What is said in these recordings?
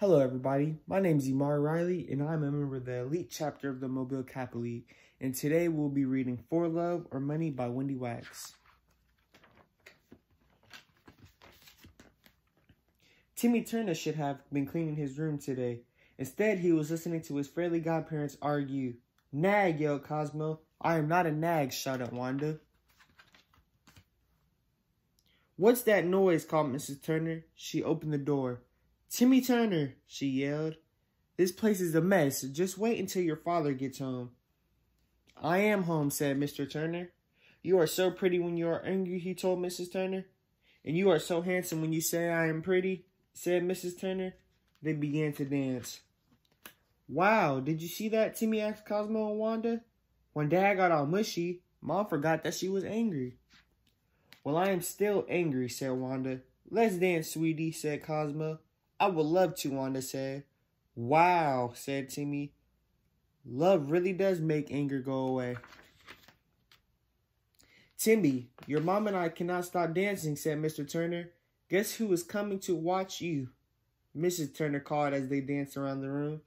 Hello, everybody. My name is Emauri Riley, and I'm a member of the elite chapter of the Mobile Kappa League. And today we'll be reading For Love or Money by Wendy Wax. Timmy Turner should have been cleaning his room today. Instead, he was listening to his fairly godparents argue. Nag, yelled Cosmo. I am not a nag, shouted Wanda. What's that noise? called Mrs. Turner. She opened the door. Timmy Turner, she yelled. This place is a mess. Just wait until your father gets home. I am home, said Mr. Turner. You are so pretty when you are angry, he told Mrs. Turner. And you are so handsome when you say I am pretty, said Mrs. Turner. They began to dance. Wow, did you see that? Timmy asked Cosmo and Wanda. When Dad got all mushy, Mom forgot that she was angry. Well, I am still angry, said Wanda. Let's dance, sweetie, said Cosmo. I would love to, Wanda said. Wow, said Timmy. Love really does make anger go away. Timmy, your mom and I cannot stop dancing, said Mr. Turner. Guess who is coming to watch you? Mrs. Turner called as they danced around the room.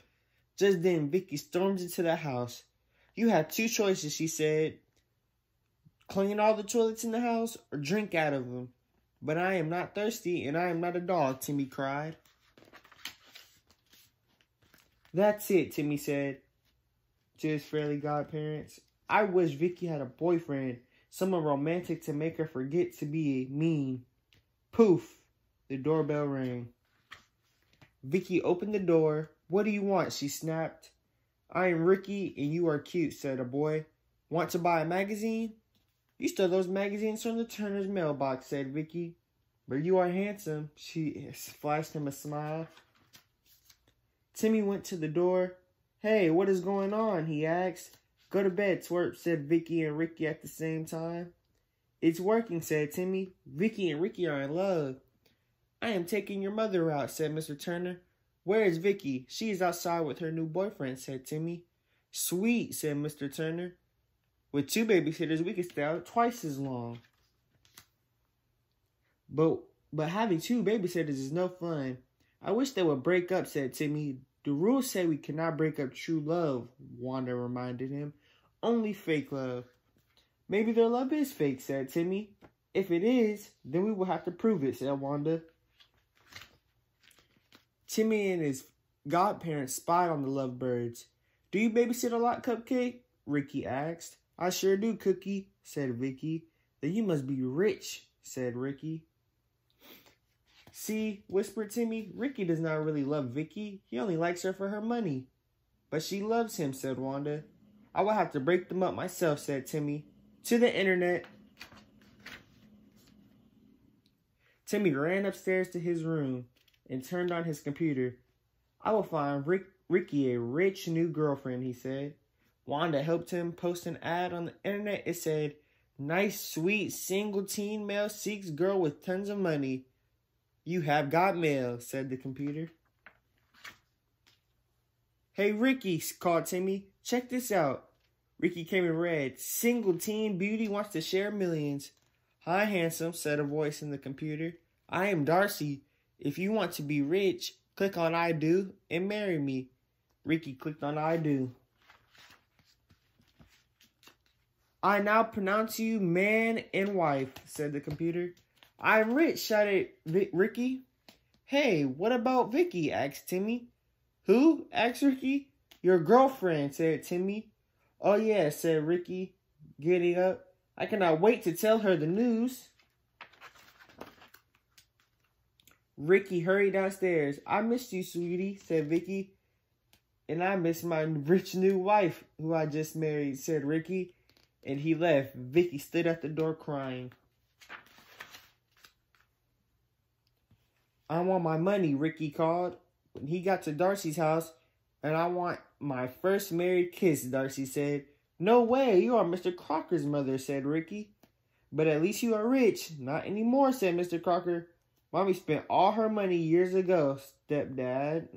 Just then, Vicky stormed into the house. You have two choices, she said. Clean all the toilets in the house or drink out of them. But I am not thirsty and I am not a dog, Timmy cried. That's it, Timmy said his fairly godparents. I wish Vicky had a boyfriend, someone romantic to make her forget to be mean. Poof! The doorbell rang. Vicky opened the door. What do you want? She snapped. I am Ricky and you are cute, said a boy. Want to buy a magazine? You stole those magazines from the Turner's mailbox, said Vicky. But you are handsome. She flashed him a smile. Timmy went to the door. Hey, what is going on? he asked. Go to bed, twerp, said Vicky and Ricky at the same time. It's working, said Timmy. Vicky and Ricky are in love. I am taking your mother out, said Mr. Turner. Where is Vicky? She is outside with her new boyfriend, said Timmy. Sweet, said Mr. Turner. With two babysitters, we could stay out twice as long. But but having two babysitters is no fun. I wish they would break up, said Timmy. The rules say we cannot break up true love, Wanda reminded him. Only fake love. Maybe their love is fake, said Timmy. If it is, then we will have to prove it, said Wanda. Timmy and his godparents spied on the lovebirds. Do you babysit a lot, Cupcake? Ricky asked. I sure do, Cookie, said Vicky. Then you must be rich, said Ricky. See, whispered Timmy, Ricky does not really love Vicky. He only likes her for her money. But she loves him, said Wanda. I will have to break them up myself, said Timmy. To the internet. Timmy ran upstairs to his room and turned on his computer. I will find Rick, Ricky a rich new girlfriend, he said. Wanda helped him post an ad on the internet. It said, Nice, sweet, single teen male seeks girl with tons of money. You have got mail, said the computer. Hey, Ricky, called Timmy. Check this out. Ricky came and read, Single teen beauty wants to share millions. Hi, handsome, said a voice in the computer. I am Darcy. If you want to be rich, click on I do and marry me. Ricky clicked on I do. I now pronounce you man and wife, said the computer. I'm rich, shouted Vic Ricky. Hey, what about Vicky? asked Timmy. Who? asked Ricky. Your girlfriend, said Timmy. Oh, yeah, said Ricky, getting up. I cannot wait to tell her the news. Ricky hurried downstairs. I missed you, sweetie, said Vicky. And I miss my rich new wife, who I just married, said Ricky. And he left. Vicky stood at the door crying. I want my money, Ricky called. When he got to Darcy's house, and I want my first married kiss, Darcy said. No way, you are Mr. Crocker's mother, said Ricky. But at least you are rich. Not anymore, said Mr. Crocker. Mommy spent all her money years ago, stepdad.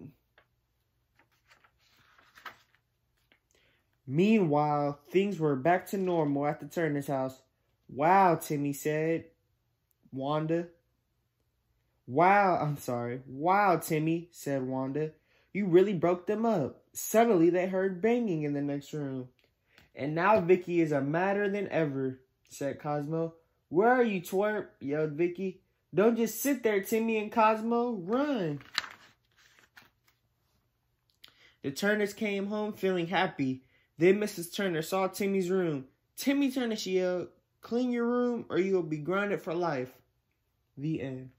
Meanwhile, things were back to normal at the Turner's house. Wow, Timmy said. Wanda. Wow, I'm sorry. Wow, Timmy, said Wanda. You really broke them up. Suddenly they heard banging in the next room. And now Vicky is a madder than ever, said Cosmo. Where are you, twerp? yelled Vicky. Don't just sit there, Timmy and Cosmo. Run. The Turners came home feeling happy. Then Mrs. Turner saw Timmy's room. Timmy Turner, she yelled, clean your room or you'll be grounded for life. The end.